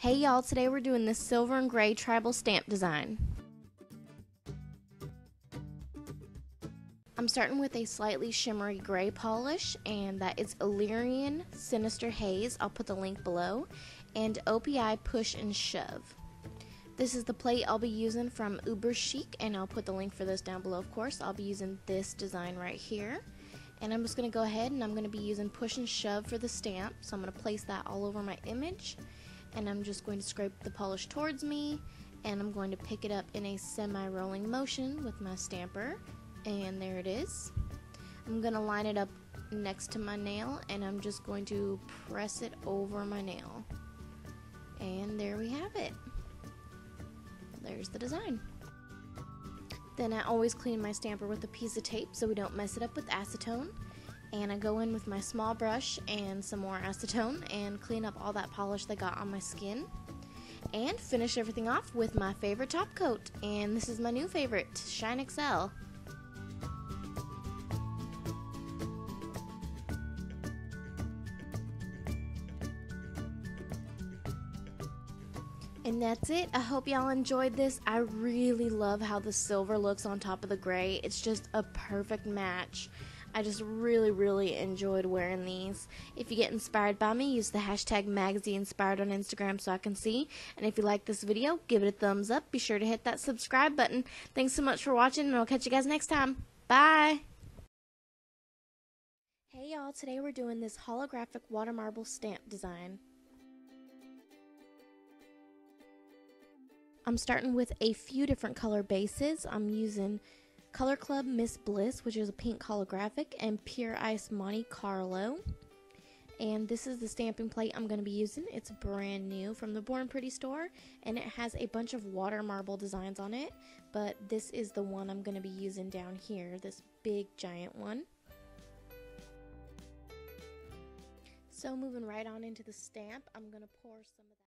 Hey y'all, today we're doing this silver and gray tribal stamp design. I'm starting with a slightly shimmery gray polish, and that is Illyrian Sinister Haze. I'll put the link below. And OPI Push and Shove. This is the plate I'll be using from Uber Chic, and I'll put the link for this down below, of course. I'll be using this design right here. And I'm just going to go ahead and I'm going to be using Push and Shove for the stamp. So I'm going to place that all over my image. And I'm just going to scrape the polish towards me. And I'm going to pick it up in a semi-rolling motion with my stamper and there it is. I'm going to line it up next to my nail and I'm just going to press it over my nail. And there we have it. There's the design. Then I always clean my stamper with a piece of tape so we don't mess it up with acetone. And I go in with my small brush and some more acetone and clean up all that polish that got on my skin. And finish everything off with my favorite top coat. And this is my new favorite, Shine XCEL. And that's it. I hope y'all enjoyed this. I really love how the silver looks on top of the gray. It's just a perfect match. I just really, really enjoyed wearing these. If you get inspired by me, use the hashtag MaagsInspired on Instagram so I can see. And if you like this video, give it a thumbs up. Be sure to hit that subscribe button. Thanks so much for watching, and I'll catch you guys next time. Bye! Hey y'all, today we're doing this holographic water marble stamp design. I'm starting with a few different color bases. I'm using Color Club Miss Bliss, which is a pink holographic, and Pure Ice Monte Carlo. And this is the stamping plate I'm going to be using. It's brand new from the Born Pretty store, and it has a bunch of water marble designs on it. But this is the one I'm going to be using down here, this big giant one. So moving right on into the stamp, I'm going to pour some of that.